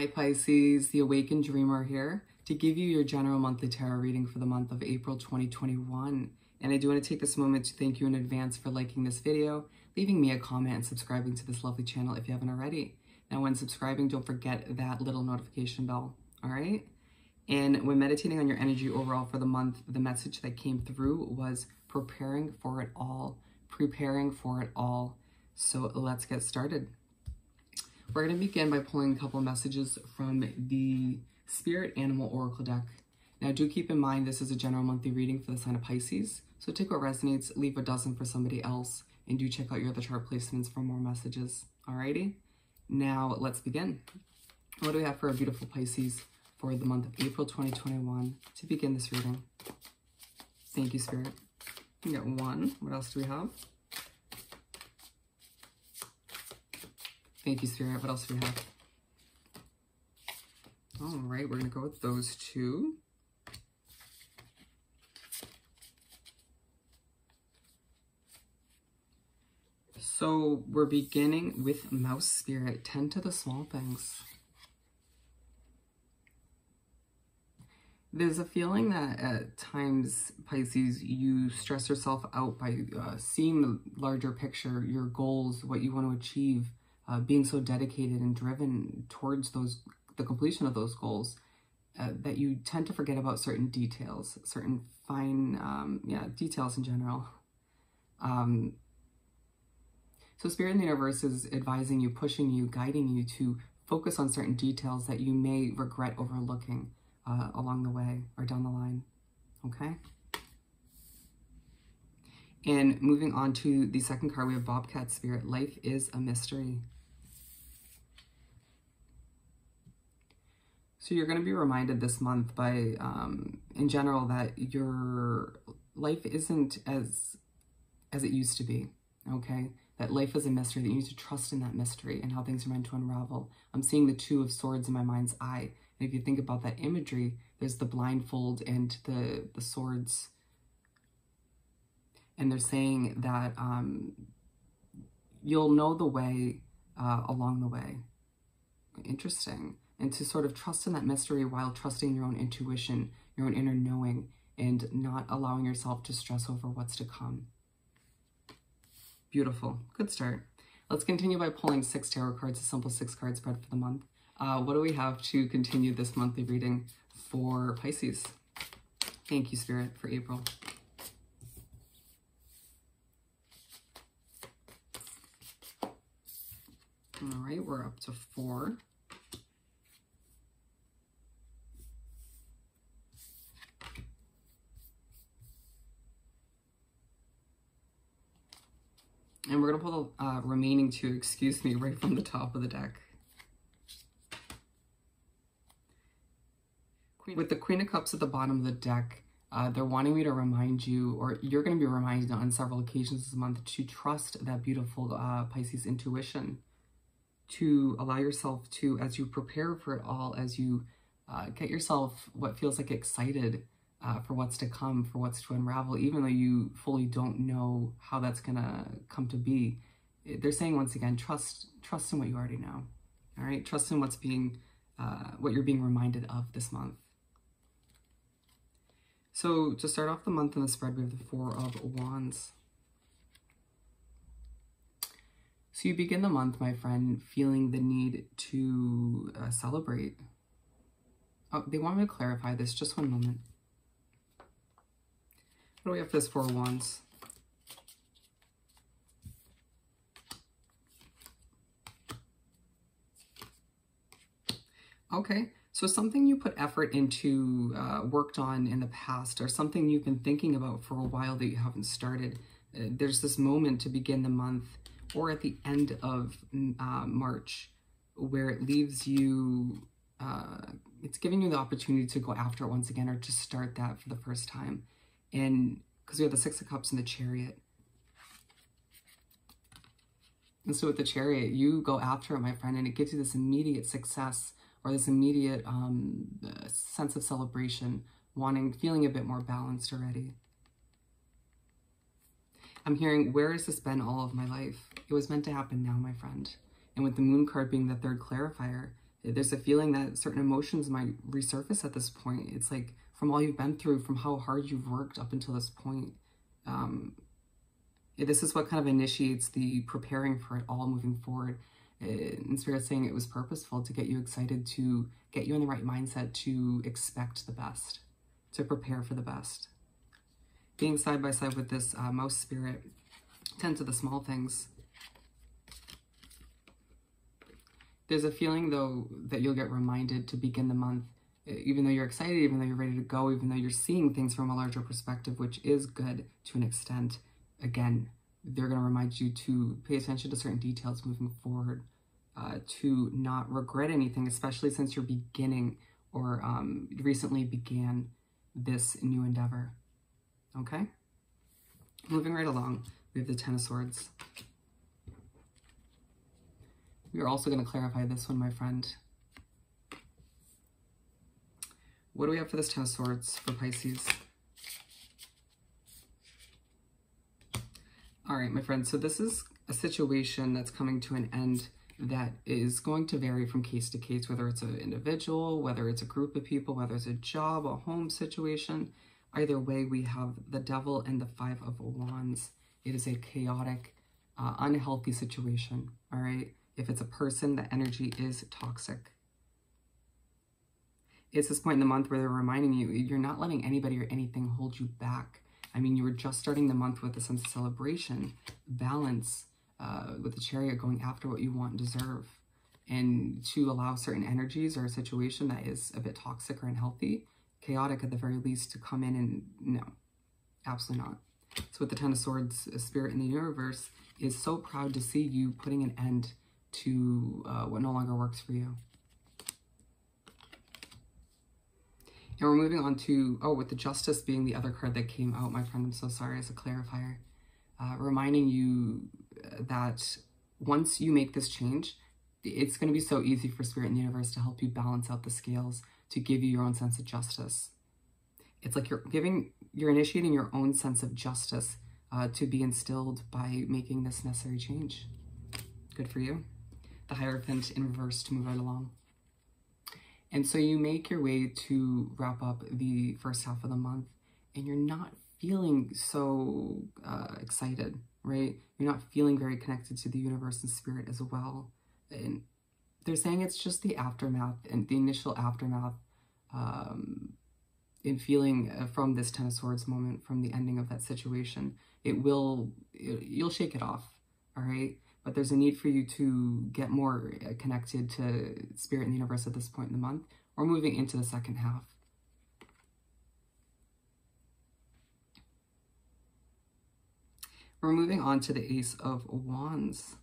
Hi Pisces, the Awakened Dreamer here to give you your general monthly tarot reading for the month of April 2021. And I do want to take this moment to thank you in advance for liking this video, leaving me a comment, and subscribing to this lovely channel if you haven't already. Now, when subscribing, don't forget that little notification bell, all right? And when meditating on your energy overall for the month, the message that came through was preparing for it all, preparing for it all. So let's get started. We're going to begin by pulling a couple messages from the Spirit Animal Oracle deck. Now, do keep in mind this is a general monthly reading for the sign of Pisces. So take what resonates, leave a dozen for somebody else, and do check out your other chart placements for more messages. Alrighty? Now, let's begin. What do we have for a beautiful Pisces for the month of April 2021 to begin this reading? Thank you, Spirit. We got one. What else do we have? Thank you, Spirit. What else do we have? All right, we're going to go with those two. So we're beginning with Mouse Spirit. Tend to the small things. There's a feeling that at times, Pisces, you stress yourself out by uh, seeing the larger picture, your goals, what you want to achieve, uh, being so dedicated and driven towards those the completion of those goals uh, that you tend to forget about certain details, certain fine, um, yeah, details in general. Um, so Spirit in the Universe is advising you, pushing you, guiding you to focus on certain details that you may regret overlooking uh, along the way or down the line, okay? And moving on to the second card, we have Bobcat Spirit. Life is a mystery. So you're going to be reminded this month by, um, in general, that your life isn't as as it used to be, okay? That life is a mystery, that you need to trust in that mystery and how things are meant to unravel. I'm seeing the two of swords in my mind's eye. And if you think about that imagery, there's the blindfold and the, the swords. And they're saying that um, you'll know the way uh, along the way. Interesting and to sort of trust in that mystery while trusting your own intuition, your own inner knowing, and not allowing yourself to stress over what's to come. Beautiful. Good start. Let's continue by pulling six tarot cards, a simple six card spread for the month. Uh, what do we have to continue this monthly reading for Pisces? Thank you, Spirit, for April. All right, we're up to four. And we're going to pull the uh, remaining two, excuse me, right from the top of the deck. Queen. With the Queen of Cups at the bottom of the deck, uh, they're wanting me to remind you, or you're going to be reminded on several occasions this month, to trust that beautiful uh, Pisces intuition, to allow yourself to, as you prepare for it all, as you uh, get yourself what feels like excited uh, for what's to come, for what's to unravel, even though you fully don't know how that's gonna come to be. They're saying once again, trust, trust in what you already know. All right, trust in what's being, uh, what you're being reminded of this month. So to start off the month in the spread, we have the Four of Wands. So you begin the month, my friend, feeling the need to uh, celebrate. Oh, they want me to clarify this. Just one moment. What do we have this for once? Okay, so something you put effort into, uh, worked on in the past, or something you've been thinking about for a while that you haven't started. Uh, there's this moment to begin the month or at the end of uh, March where it leaves you, uh, it's giving you the opportunity to go after it once again or to start that for the first time. And because we have the Six of Cups and the Chariot. And so with the Chariot, you go after it, my friend, and it gives you this immediate success or this immediate um, sense of celebration, wanting, feeling a bit more balanced already. I'm hearing, where has this been all of my life? It was meant to happen now, my friend. And with the moon card being the third clarifier, There's a feeling that certain emotions might resurface at this point. It's like from all you've been through, from how hard you've worked up until this point. Um, this is what kind of initiates the preparing for it all moving forward. And Spirit saying it was purposeful to get you excited, to get you in the right mindset, to expect the best, to prepare for the best. Being side by side with this uh, mouse spirit, tend to the small things. There's a feeling, though, that you'll get reminded to begin the month, even though you're excited, even though you're ready to go, even though you're seeing things from a larger perspective, which is good to an extent. Again, they're going to remind you to pay attention to certain details moving forward, uh, to not regret anything, especially since you're beginning or um, recently began this new endeavor. Okay? Moving right along, we have the Ten of Swords. We are also going to clarify this one, my friend. What do we have for this Ten of Swords for Pisces? All right, my friend, so this is a situation that's coming to an end that is going to vary from case to case, whether it's an individual, whether it's a group of people, whether it's a job, a home situation. Either way, we have the devil and the five of wands. It is a chaotic, uh, unhealthy situation, all right? If it's a person, the energy is toxic. It's this point in the month where they're reminding you, you're not letting anybody or anything hold you back. I mean, you were just starting the month with a sense of celebration, balance, uh, with the chariot going after what you want and deserve. And to allow certain energies or a situation that is a bit toxic or unhealthy, chaotic at the very least, to come in and no, absolutely not. So with the Ten of Swords, Spirit in the universe is so proud to see you putting an end to uh, what no longer works for you. And we're moving on to, oh, with the Justice being the other card that came out, my friend, I'm so sorry, as a clarifier. Uh, reminding you that once you make this change, it's going to be so easy for Spirit in the universe to help you balance out the scales, to give you your own sense of justice. It's like you're giving, you're initiating your own sense of justice uh, to be instilled by making this necessary change. Good for you. The Hierophant in reverse to move right along. And so you make your way to wrap up the first half of the month and you're not feeling so uh, excited, right? You're not feeling very connected to the universe and spirit as well. And they're saying it's just the aftermath and the initial aftermath um, in feeling uh, from this Ten of Swords moment, from the ending of that situation. It will, it, you'll shake it off, all right? But there's a need for you to get more uh, connected to spirit and the universe at this point in the month or moving into the second half. We're moving on to the Ace of Wands.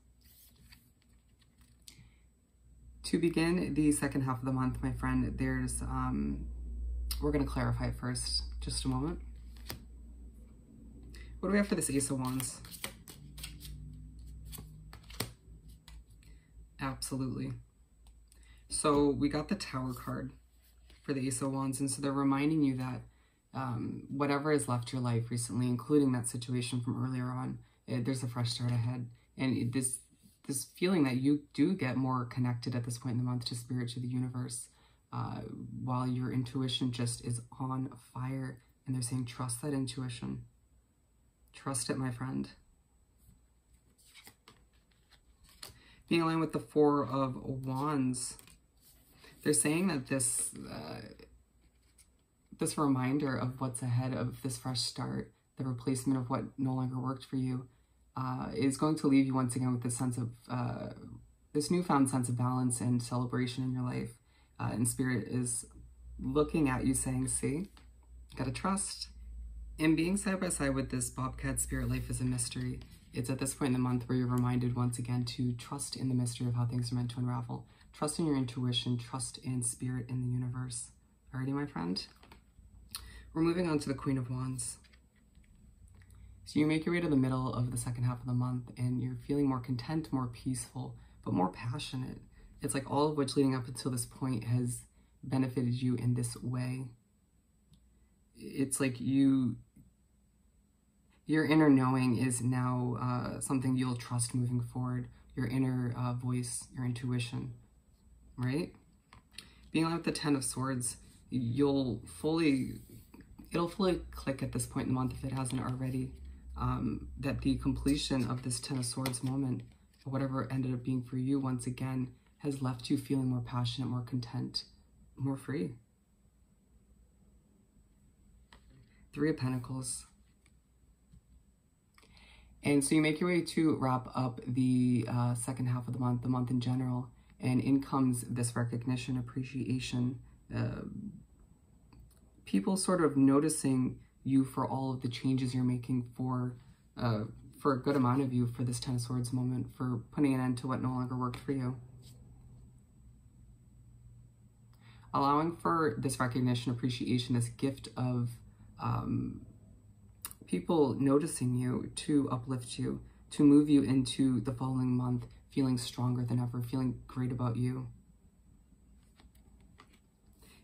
To begin the second half of the month, my friend, there's, um, we're going to clarify first, just a moment. What do we have for this Ace of Wands? Absolutely. So we got the Tower card for the Ace of Wands, and so they're reminding you that um, whatever has left your life recently, including that situation from earlier on, it, there's a fresh start ahead. And it, this this feeling that you do get more connected at this point in the month to spirit, to the universe, uh, while your intuition just is on fire. And they're saying, trust that intuition. Trust it, my friend. Being aligned with the Four of Wands. They're saying that this uh, this reminder of what's ahead of this fresh start, the replacement of what no longer worked for you, uh, is going to leave you once again with this sense of uh, this newfound sense of balance and celebration in your life. Uh, and Spirit is looking at you saying, see, gotta trust. And being side by side with this Bobcat Spirit life is a mystery. It's at this point in the month where you're reminded once again to trust in the mystery of how things are meant to unravel. Trust in your intuition, trust in spirit in the universe. Alrighty, my friend? We're moving on to the Queen of Wands. So you make your way to the middle of the second half of the month and you're feeling more content, more peaceful, but more passionate. It's like all of which leading up until this point has benefited you in this way. It's like you your inner knowing is now uh, something you'll trust moving forward. Your inner uh, voice, your intuition, right? being aligned with the Ten of Swords, you'll fully, it'll fully click at this point in the month if it hasn't already, um, that the completion of this Ten of Swords moment, whatever ended up being for you once again, has left you feeling more passionate, more content, more free. Three of Pentacles. And so you make your way to wrap up the uh, second half of the month, the month in general, and in comes this recognition, appreciation, uh, people sort of noticing you for all of the changes you're making for uh, for a good amount of you for this Ten of Swords moment, for putting an end to what no longer worked for you. Allowing for this recognition, appreciation, this gift of um, people noticing you to uplift you, to move you into the following month feeling stronger than ever, feeling great about you.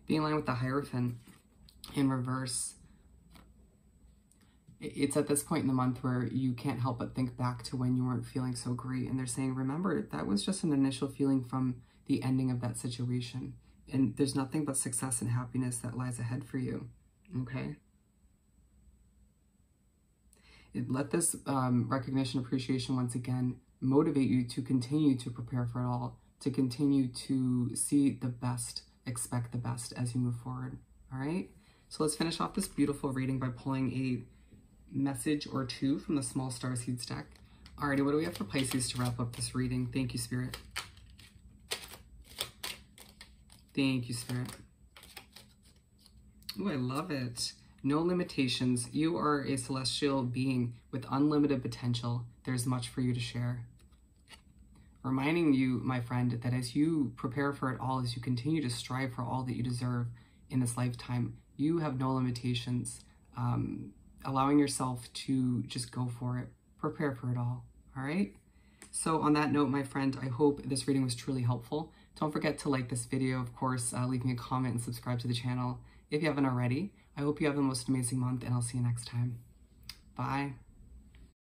Being in line with the Hierophant in reverse, it's at this point in the month where you can't help but think back to when you weren't feeling so great. And they're saying, remember, that was just an initial feeling from the ending of that situation. And there's nothing but success and happiness that lies ahead for you. Okay? Let this um, recognition, appreciation once again motivate you to continue to prepare for it all, to continue to see the best, expect the best as you move forward. All right. So let's finish off this beautiful reading by pulling a message or two from the Small Star Seeds deck. Alrighty, what do we have for Pisces to wrap up this reading? Thank you, Spirit. Thank you, Spirit. Oh, I love it. No limitations. You are a celestial being with unlimited potential. There's much for you to share. Reminding you, my friend, that as you prepare for it all, as you continue to strive for all that you deserve in this lifetime, you have no limitations. Um, allowing yourself to just go for it, prepare for it all. All right. So on that note, my friend, I hope this reading was truly helpful. Don't forget to like this video, of course, uh, leave me a comment and subscribe to the channel if you haven't already. I hope you have the most amazing month and I'll see you next time. Bye.